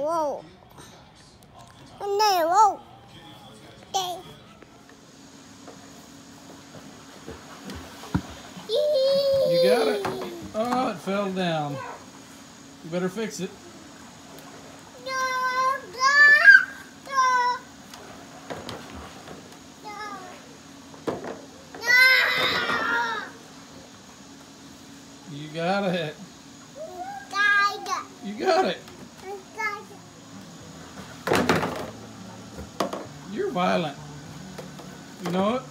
whoa. And then, whoa. Okay. You got it. Oh, it fell down. You better fix it. No, no, no. No. No. You got it. You got it. Violent. You know it?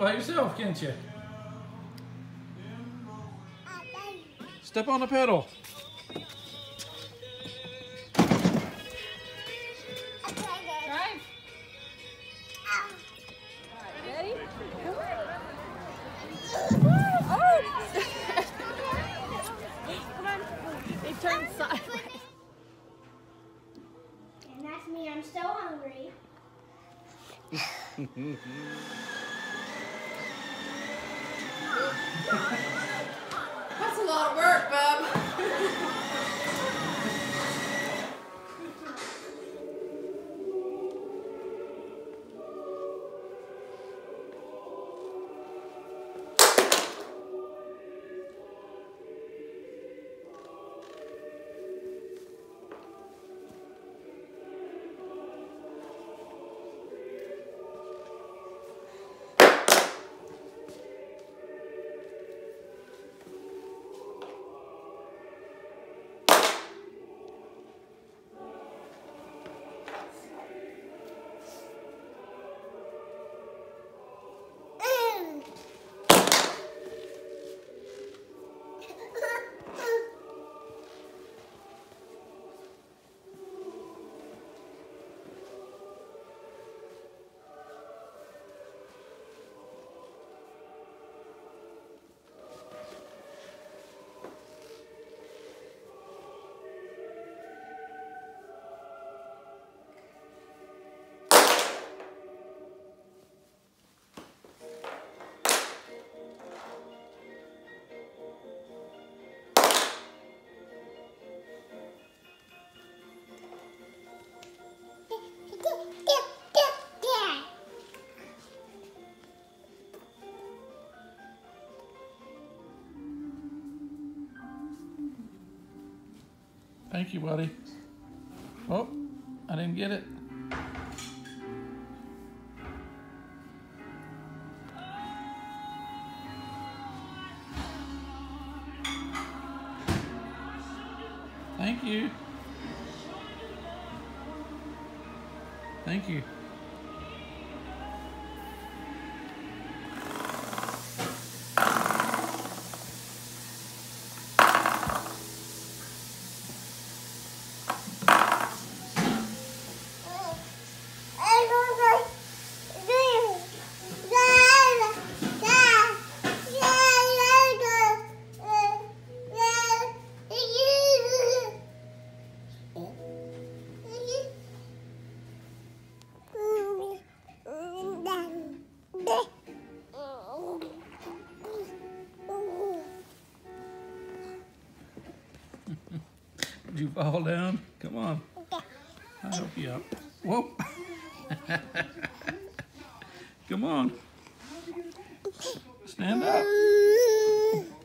By yourself, can't you? Step on the pedal. Drive. Ready? Oh! Come on. They turned sideways. And that's me. I'm so hungry. That's a lot of work, bub. Thank you, buddy. Oh, I didn't get it. Thank you. Thank you. Did you fall down? Come on. I'll help you up. Whoa. Come on. Stand up.